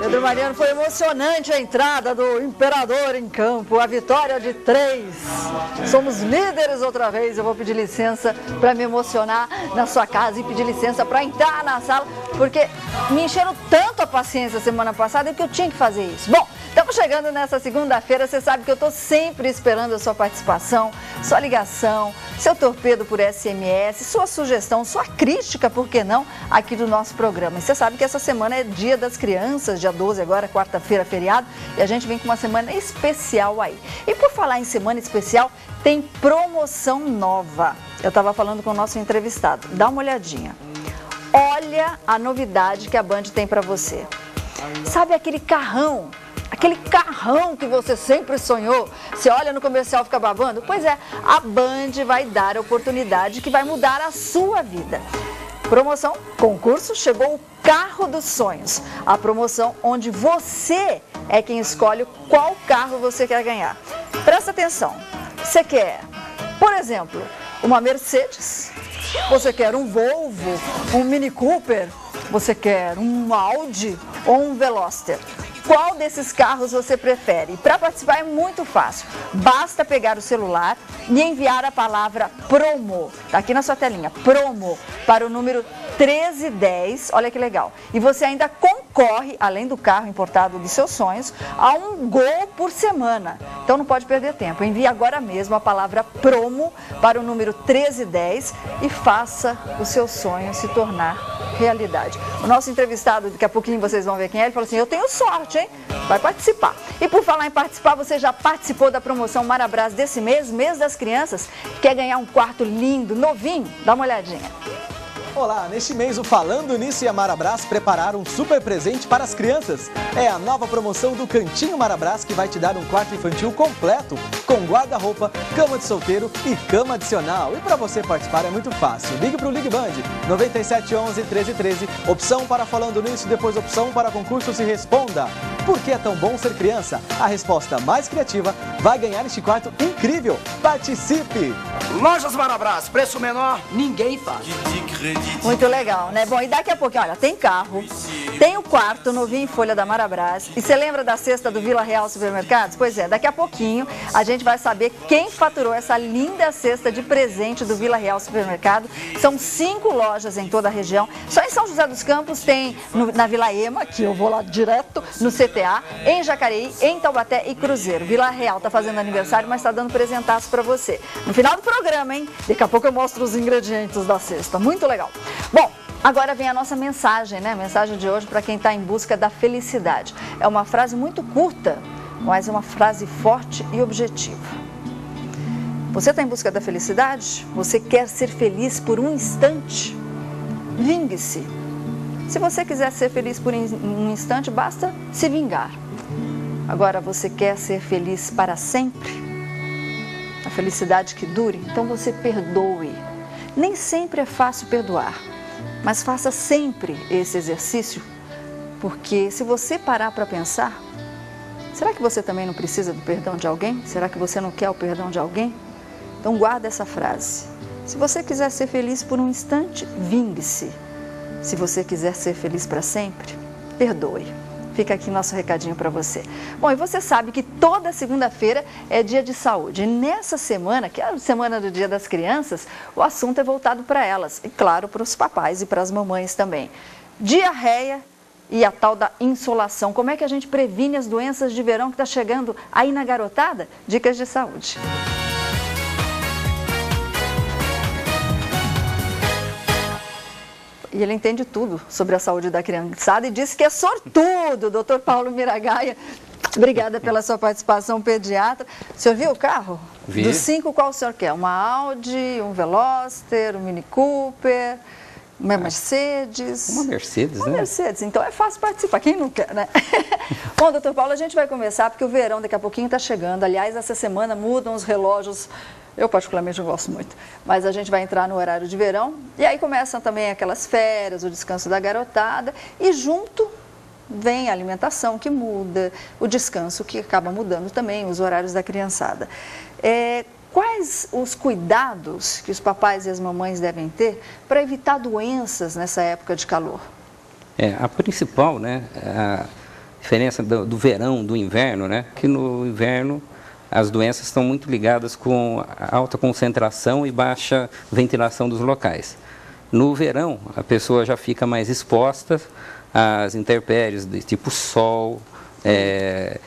Pedro Mariano, foi emocionante a entrada do Imperador em campo, a vitória de três. Somos líderes outra vez. Eu vou pedir licença para me emocionar na sua casa e pedir licença para entrar na sala, porque me encheram tanto a paciência semana passada que eu tinha que fazer isso. Bom, Estamos chegando nessa segunda-feira, você sabe que eu estou sempre esperando a sua participação, sua ligação, seu torpedo por SMS, sua sugestão, sua crítica, por que não, aqui do nosso programa. E você sabe que essa semana é Dia das Crianças, dia 12 agora, quarta-feira, feriado, e a gente vem com uma semana especial aí. E por falar em semana especial, tem promoção nova. Eu estava falando com o nosso entrevistado, dá uma olhadinha. Olha a novidade que a Band tem para você. Sabe aquele carrão aquele carrão que você sempre sonhou. Você olha no comercial e fica babando? Pois é, a Band vai dar a oportunidade que vai mudar a sua vida. Promoção, concurso, chegou o carro dos sonhos. A promoção onde você é quem escolhe qual carro você quer ganhar. Presta atenção. Você quer, por exemplo, uma Mercedes? Você quer um Volvo, um Mini Cooper? Você quer um Audi ou um Veloster? Qual desses carros você prefere? Para participar é muito fácil. Basta pegar o celular e enviar a palavra promo, tá aqui na sua telinha, promo, para o número 1310. Olha que legal. E você ainda concorre, além do carro importado dos seus sonhos, a um gol por semana. Então não pode perder tempo. Envie agora mesmo a palavra promo para o número 1310 e faça o seu sonho se tornar realidade. O nosso entrevistado, daqui a pouquinho vocês vão ver quem é, ele falou assim: Eu tenho sorte, hein? Vai participar. E por falar em participar, você já participou da promoção Marabras desse mês, mês das crianças? Quer ganhar um quarto lindo, novinho? Dá uma olhadinha. Olá, neste mês o Falando Nisso e a Marabras prepararam um super presente para as crianças. É a nova promoção do Cantinho Marabras que vai te dar um quarto infantil completo, com guarda-roupa, cama de solteiro e cama adicional. E para você participar é muito fácil. Ligue para o Ligue Band 9711 1313, opção para Falando Nisso, depois opção para concursos e responda. Por que é tão bom ser criança? A resposta mais criativa vai ganhar este quarto incrível. Participe! Lojas Marabras, preço menor, ninguém faz. Muito legal, né? Bom, e daqui a pouquinho, olha, tem carro, tem o quarto novinho em folha da Marabras. E você lembra da cesta do Vila Real Supermercados? Pois é, daqui a pouquinho a gente vai saber quem faturou essa linda cesta de presente do Vila Real Supermercado. São cinco lojas em toda a região. Só em São José dos Campos tem no, na Vila Ema, que eu vou lá direto, no Em Jacareí, em Taubaté e Cruzeiro. Vila Real tá fazendo aniversário, mas está dando presentaço para você. No final do programa, hein? Daqui a pouco eu mostro os ingredientes da cesta. Muito legal. Bom, Agora vem a nossa mensagem, né? Mensagem de hoje para quem está em busca da felicidade. É uma frase muito curta, mas é uma frase forte e objetiva. Você está em busca da felicidade? Você quer ser feliz por um instante? Vingue-se. Se você quiser ser feliz por um instante, basta se vingar. Agora, você quer ser feliz para sempre? A felicidade que dure? Então você perdoe. Nem sempre é fácil perdoar mas faça sempre esse exercício, porque se você parar para pensar, será que você também não precisa do perdão de alguém? Será que você não quer o perdão de alguém? Então guarda essa frase. Se você quiser ser feliz por um instante, vingue-se. Se você quiser ser feliz para sempre, perdoe. Fica aqui nosso recadinho para você. Bom, e você sabe que toda segunda-feira é dia de saúde. E nessa semana, que é a semana do Dia das Crianças, o assunto é voltado para elas. E claro, para os papais e para as mamães também. Diarreia e a tal da insolação. Como é que a gente previne as doenças de verão que está chegando aí na garotada? Dicas de saúde. E ele entende tudo sobre a saúde da criançada e disse que é sortudo, doutor Paulo Miragaia. Obrigada pela sua participação, pediatra. O senhor viu o carro? Vi. Dos cinco, qual o senhor quer? Uma Audi, um Veloster, um Mini Cooper, uma Mercedes? Uma Mercedes, uma né? Uma Mercedes, então é fácil participar, quem não quer, né? Bom, doutor Paulo, a gente vai começar porque o verão daqui a pouquinho está chegando. Aliás, essa semana mudam os relógios eu, particularmente, gosto muito. Mas a gente vai entrar no horário de verão e aí começam também aquelas férias, o descanso da garotada e junto vem a alimentação que muda, o descanso que acaba mudando também, os horários da criançada. É, quais os cuidados que os papais e as mamães devem ter para evitar doenças nessa época de calor? É, a principal, né, a diferença do, do verão, do inverno, né, que no inverno as doenças estão muito ligadas com alta concentração e baixa ventilação dos locais. No verão, a pessoa já fica mais exposta às intempéries de tipo sol, é,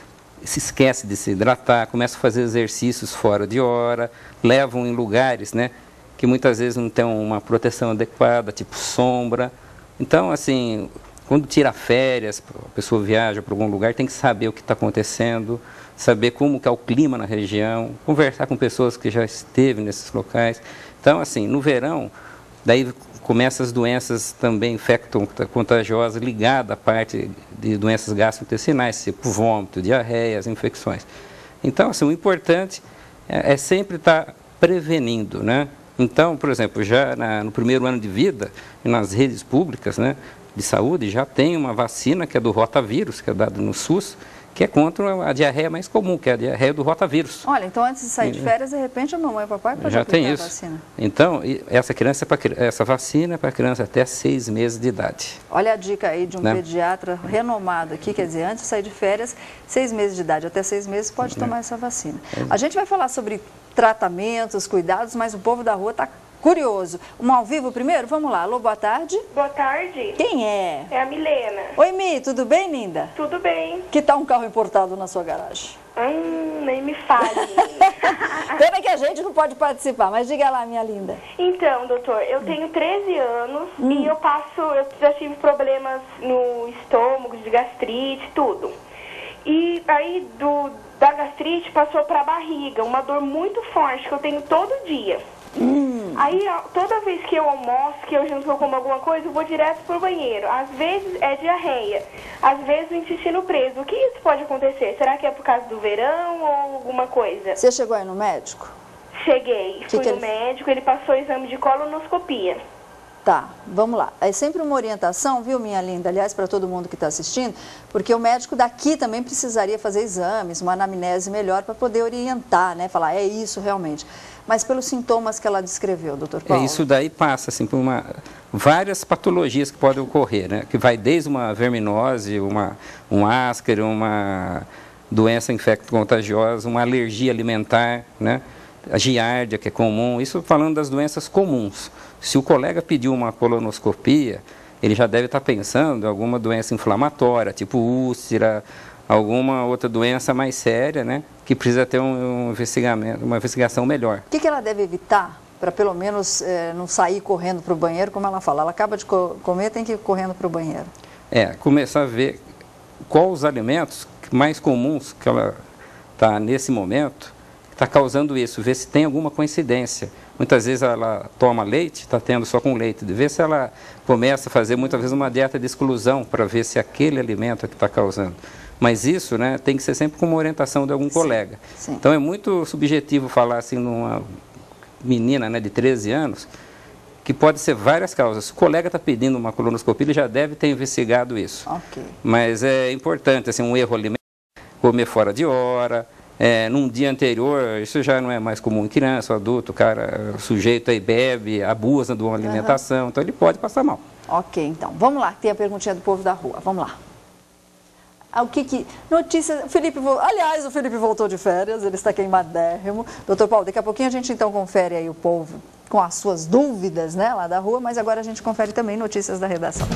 se esquece de se hidratar, começa a fazer exercícios fora de hora, levam em lugares né, que muitas vezes não tem uma proteção adequada, tipo sombra. Então, assim, quando tira férias, a pessoa viaja para algum lugar, tem que saber o que está acontecendo, saber como que é o clima na região, conversar com pessoas que já esteve nesses locais. Então, assim, no verão, daí começam as doenças também infecto-contagiosas ligadas à parte de doenças gastrointestinais, tipo vômito, diarreias, infecções. Então, assim, o importante é, é sempre estar tá prevenindo, né? Então, por exemplo, já na, no primeiro ano de vida, nas redes públicas né, de saúde, já tem uma vacina que é do rotavírus, que é dada no SUS, que é contra a diarreia mais comum, que é a diarreia do rotavírus. Olha, então antes de sair de férias, de repente a mamãe e o papai podem Já tem isso. a vacina. Então, essa criança, é essa vacina é para criança até seis meses de idade. Olha a dica aí de um né? pediatra renomado aqui, quer dizer, antes de sair de férias, seis meses de idade, até seis meses pode é. tomar essa vacina. É. A gente vai falar sobre tratamentos, cuidados, mas o povo da rua está curioso. Um ao vivo primeiro? Vamos lá. Alô, boa tarde. Boa tarde. Quem é? É a Milena. Oi, Mi, tudo bem, linda? Tudo bem. Que tal um carro importado na sua garagem? Hum, nem me fale. Pena que a gente não pode participar, mas diga lá, minha linda. Então, doutor, eu tenho 13 anos hum. e eu passo, eu já tive problemas no estômago, de gastrite, tudo. E aí do, da gastrite passou para a barriga, uma dor muito forte que eu tenho todo dia. Hum. Aí, toda vez que eu almoço, que eu janto, como alguma coisa, eu vou direto pro banheiro. Às vezes é diarreia, às vezes o intestino preso. O que isso pode acontecer? Será que é por causa do verão ou alguma coisa? Você chegou aí no médico? Cheguei. Que Fui que no ele... médico, ele passou o exame de colonoscopia. Tá, vamos lá. É sempre uma orientação, viu, minha linda? Aliás, para todo mundo que está assistindo, porque o médico daqui também precisaria fazer exames, uma anamnese melhor para poder orientar, né? Falar, é isso realmente mas pelos sintomas que ela descreveu, doutor é, Paulo. É, isso daí passa assim, por uma, várias patologias que podem ocorrer, né? que vai desde uma verminose, uma, um ascar, uma doença infecto-contagiosa, uma alergia alimentar, né? a giardia, que é comum, isso falando das doenças comuns. Se o colega pediu uma colonoscopia, ele já deve estar pensando em alguma doença inflamatória, tipo úlcera, alguma outra doença mais séria, né, que precisa ter um, um investimento, uma investigação melhor. O que, que ela deve evitar para pelo menos é, não sair correndo para o banheiro, como ela fala, ela acaba de co comer, tem que ir correndo para o banheiro. É, começar a ver quais os alimentos mais comuns que ela está nesse momento, está causando isso, ver se tem alguma coincidência. Muitas vezes ela toma leite, está tendo só com leite, de ver se ela começa a fazer muitas vezes uma dieta de exclusão para ver se aquele alimento é que está causando. Mas isso né, tem que ser sempre com uma orientação de algum sim, colega. Sim. Então é muito subjetivo falar assim numa menina né, de 13 anos, que pode ser várias causas. Se o colega está pedindo uma colonoscopia, ele já deve ter investigado isso. Okay. Mas é importante, assim, um erro alimentar, comer fora de hora, é, num dia anterior, isso já não é mais comum em criança, adulto, o cara, sujeito aí bebe, abusa de uma alimentação, uhum. então ele pode passar mal. Ok, então, vamos lá, tem a perguntinha do povo da rua, vamos lá. O que que... Notícias... Felipe... Aliás, o Felipe voltou de férias, ele está queimadérrimo. Doutor Paulo, daqui a pouquinho a gente então confere aí o povo com as suas dúvidas, né, lá da rua, mas agora a gente confere também notícias da redação.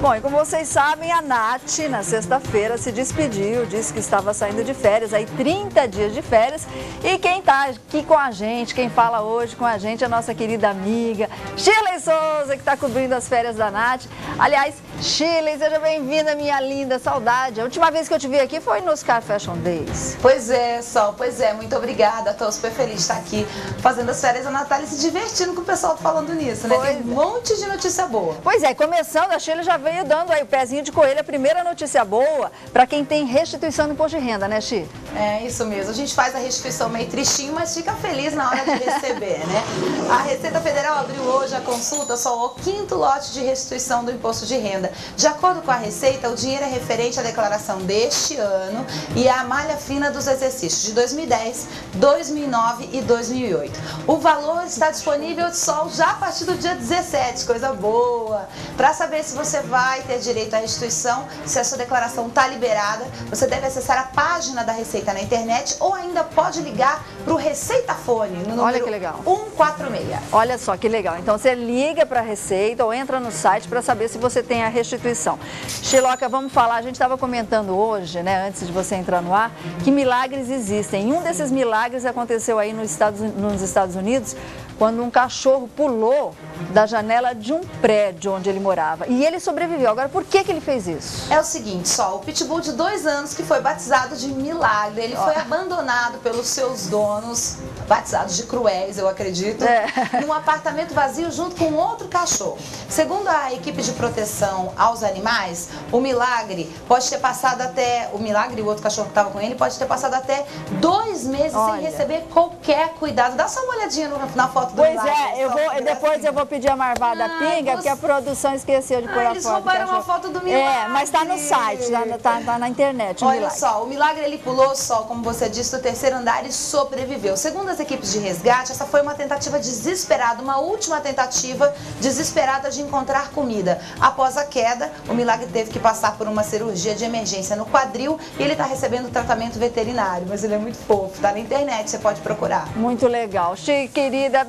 Bom, e como vocês sabem, a Nath, na sexta-feira, se despediu, disse que estava saindo de férias, aí 30 dias de férias. E quem está aqui com a gente, quem fala hoje com a gente, é a nossa querida amiga Shirley Souza, que está cobrindo as férias da Nath. Aliás, Shirley, seja bem-vinda, minha linda, saudade. A última vez que eu te vi aqui foi nos Car Fashion Days. Pois é, Sol, pois é, muito obrigada. Estou super feliz de estar aqui fazendo as férias da Natália e se divertindo com o pessoal falando nisso, né? Pois Tem um é. monte de notícia boa. Pois é, começando, a Shirley já veio dando aí o pezinho de coelho, a primeira notícia boa para quem tem restituição do imposto de renda, né, Xi? É, isso mesmo. A gente faz a restituição meio tristinho, mas fica feliz na hora de receber, né? A Receita Federal abriu hoje a consulta só ao quinto lote de restituição do imposto de renda. De acordo com a Receita, o dinheiro é referente à declaração deste ano e à malha fina dos exercícios de 2010, 2009 e 2008. O valor está disponível só já a partir do dia 17, coisa boa. Para saber se você vai ter direito à restituição, se a sua declaração está liberada, você deve acessar a página da Receita na internet ou ainda pode ligar para o Receitafone no número Olha que legal. 146. Olha só que legal. Então você liga para a Receita ou entra no site para saber se você tem a restituição. Xiloca, vamos falar. A gente estava comentando hoje, né, antes de você entrar no ar, que milagres existem. E um desses milagres aconteceu aí nos Estados, nos Estados Unidos, quando um cachorro pulou da janela de um prédio onde ele morava. E ele sobreviveu. Agora, por que, que ele fez isso? É o seguinte, só, o pitbull de dois anos que foi batizado de milagre, ele foi abandonado pelos seus donos, batizados de cruéis, eu acredito, É. num apartamento vazio junto com outro cachorro. Segundo a equipe de proteção aos animais, o milagre pode ter passado até, o milagre e o outro cachorro que estava com ele, pode ter passado até dois meses Olha. sem receber qualquer cuidado. Dá só uma olhadinha no- na foto do Pois milagre. é, eu vou, depois assim, eu vou pedir a marvada Ai, pinga, você- porque a produção esqueceu de pôr Ah, a eles foto. do roubaram uma cachorro. foto do É, mas tá no milagre. site, tá, tá- tá na internet o Olha milagre. só, o milagre ele pulou só, como você disse, do terceiro andar e sobreviveu. Segundo as equipes de resgate, essa foi uma tentativa desesperada, uma última tentativa desesperada de encontrar comida. Após a queda, o milagre teve que passar por uma cirurgia de emergência no quadril e ele está recebendo tratamento veterinário. Mas ele é muito fofo, tá na internet, você pode procurar. Muito legal. Chique, querida,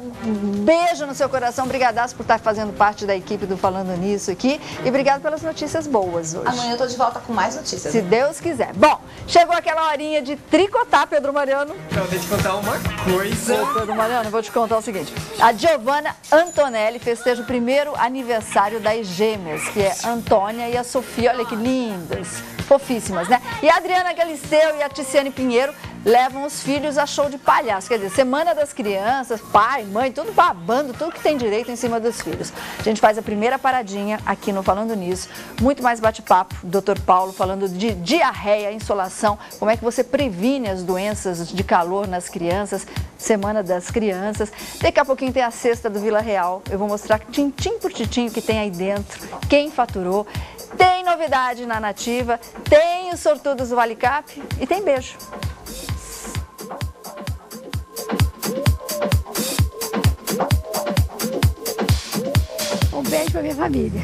beijo no seu coração. Brigadaço por estar fazendo parte da equipe do Falando Nisso aqui. E obrigado pelas notícias boas hoje. Amanhã eu tô de volta com mais notícias. Se Deus quiser. Bom, chegou aquela horinha de tricotar, Pedro Mariano. Eu vou te contar uma coisa. Ô, Pedro Mariano, eu vou te contar o seguinte. A Giovanna Antonelli festeja o primeiro aniversário das gêmeas, que é a Antônia e a Sofia. Olha que lindas, fofíssimas, né? E a Adriana Galisteu e a Ticiane Pinheiro levam os filhos a show de palhaço. Quer dizer, Semana das Crianças, pai, mãe, tudo babando, tudo que tem direito em cima dos filhos. A gente faz a primeira paradinha aqui no Falando Nisso. Muito mais bate-papo. Dr. Paulo falando de diarreia, insolação, como é que você previne as doenças de calor nas crianças. Semana das Crianças. Daqui a pouquinho tem a cesta do Vila Real. Eu vou mostrar tintim por tintim o que tem aí dentro, quem faturou. Tem novidade na Nativa, tem os sortudos do Valicap e tem beijo. Pra minha família.